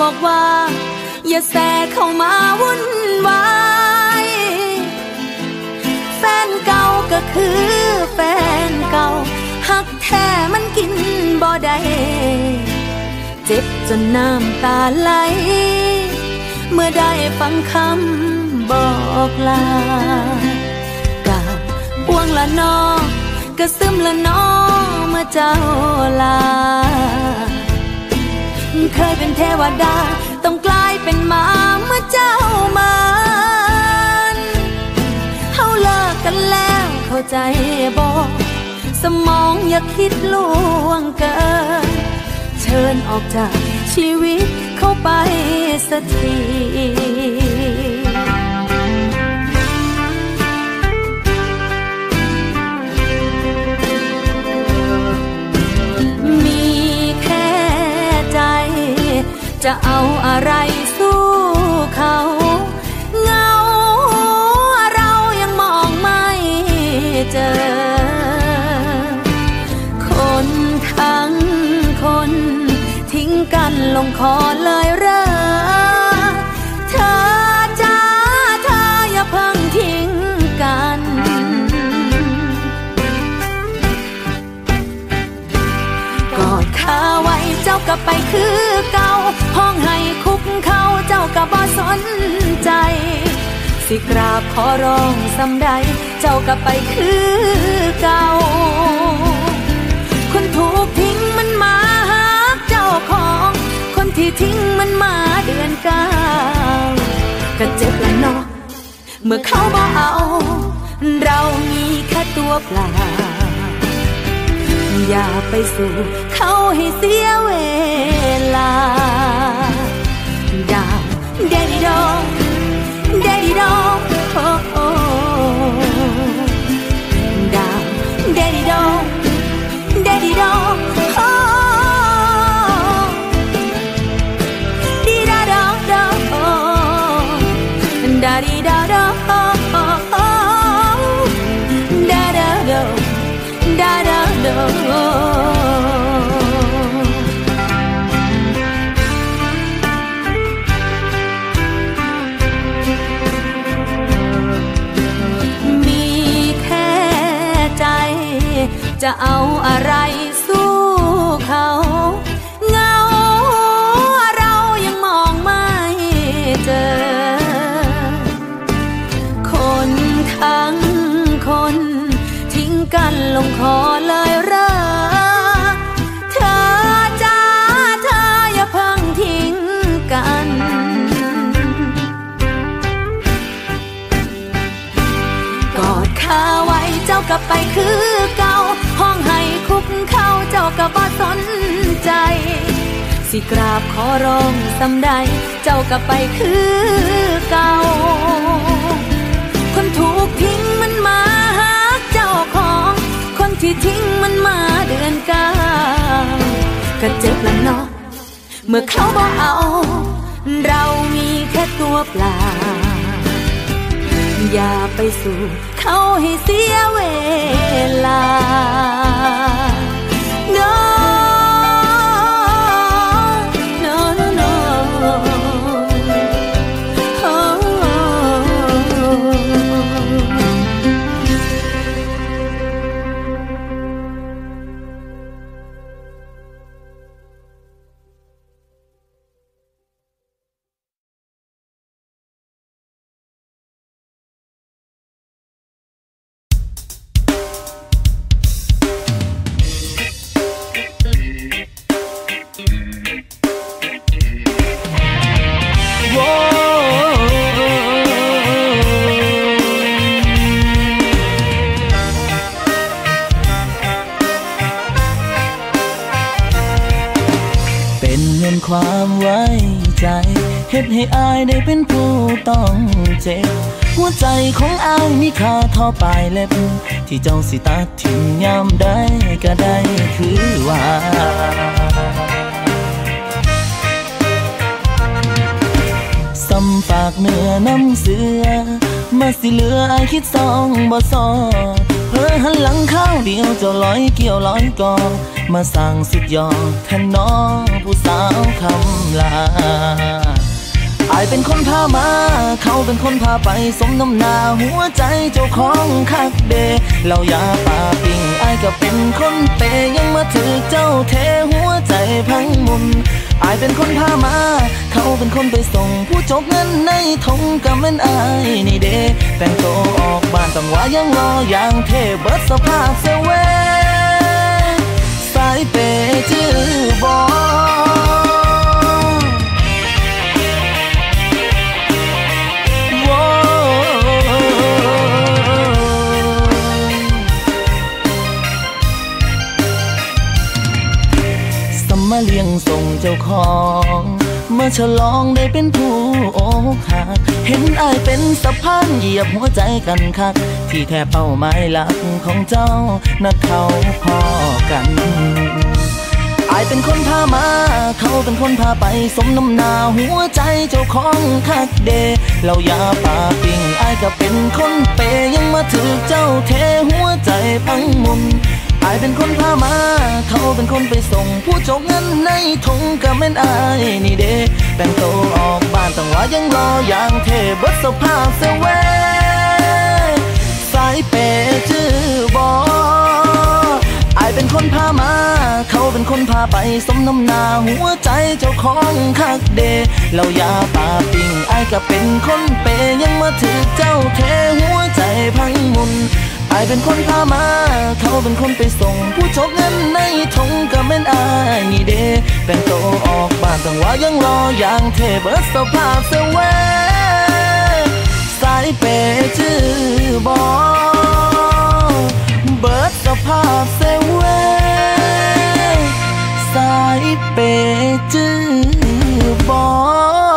บอกว่า อย่าแสเข้ามาวุ่นวายแฟนเก่าก็คือแฟนเก่าหักแท้มันกินบ่ได้เจ็บจนน้ำตาไหล เมื่อได้ฟังคำบอกลากาบ่วงละนอกระซึมละนอเมื่อเจ้าลา เคยเป็นเทวดา ต้องกลายเป็นหมาเมื่อเจ้ามันเฮาเลิกกันแล้วเข้าใจบอกสมองอย่าคิดล่วงเกิน เชิญออกจากชีวิตเข้าไปสักที จะเอาอะไรสู้เขาเงาเรายังมองไม่เจอ คนทั้งคน ทิ้งกันลงคอเลย สิกราบขอร้องสำใด เจ้าก็ไปคือเก่า คนถูกทิ้งมันมาหาเจ้าของ คนที่ทิ้งมันมาเดือนเก้าก็เจ็บละเนาะเมื่อเขาบ่เอา เรามีแค่ตัวเปล่า อย่าไปสู่เขาให้เสียเวลา ดาดีดาดาโอ้โอ้ดาดาด da da do. มีแค่ใจจะเอาอะไรสู้เขา กันกอดขาไว้เจ้าก็ไปคือเก่า ห้องให้คุกเข้าเจ้าก็บ่สนใจ สิกราบขอร้องสำใด เจ้าก็ไปคือเก่า คนถูกทิ้งมันมาหาเจ้าของ คนที่ทิ้งมันมาเดือนเก้าก็เจ็บละเนาะ เมื่อเขาบอกเอา เรามีแค่ตัวเปล่า อย่าไปสู่เขาให้เสียเวลา เฮ็ดให้อายได้เป็นผู้ต้องเจ็บ หัวใจของอายมีค่าท่าปลายเล็บ ที่เจ้าสิตัดทิ้งยามได้ก็ได้คือว่าสำฝากเนื้อน้ำเสือ มาสิเหลืออายคิดสองบ่ซอเพ้อหันหลังข้าวเดียวเจ้าลอยเกี่ยวลอยกอง มาสั่งสุดยอดแทนน้องผู้สาวคำลาอายเป็นคนพามา เขาเป็นคนพาไปสมน้ำหนาหัวใจเจ้าของคักเดเรายาป่าปิงอายก็เป็นคนเปยังมาถือเจ้าเทหัวใจพังมุนอายเป็นคนพามา เขาเป็นคนไปส่ง ผู้จกเงินในทงกับเม่นอายนี่เดแต่งตัวออกบ้านต้องว่ายังรออย่างเทเบิดสภาพเซเวายเปจื้อบอมาเลี้ยงส่งเจ้าของ ฉลองได้เป็นผู้อกหักเห็นอายเป็นสะพานเหยียบหัวใจกันคัก ที่แท้เป้าหมายหลักของเจ้านักเขาพอกันอายเป็นคนพามา เขาเป็นคนพาไปสมน้ำนาหัวใจเจ้าของคักเด เรายาป่าปิงอายก็เป็นคนเปยังมาถือเจ้าเทหัวใจพังมุน อายเป็นคนพามาเขาเป็นคนไปส่ง ผู้จกเงินในทงก็แม่นอายนี่เด้แต่งโตออกบ้านต้องว่ายังรออย่างเทเบิดสภาพเสวสายเปจื้อบออายเป็นคนพามา เขาเป็นคนพาไปสมน้ำนาหัวใจเจ้าของคักเดเรายาป่าปิงอายก็เป็นคนเปยังมาถือเจ้าเทหัวใจพังมุน อายเป็นคนพามา เขาเป็นคนไปส่ง ผู้ชกเงินในทงก็แม่นอายนี่เด้แต่งตัวออกบ้านต้องว่ายังรออย่างเทเบิร์สภาพเสวสายเปจื้อบอเบิร์สภาพเสวสายเปจื้อบอ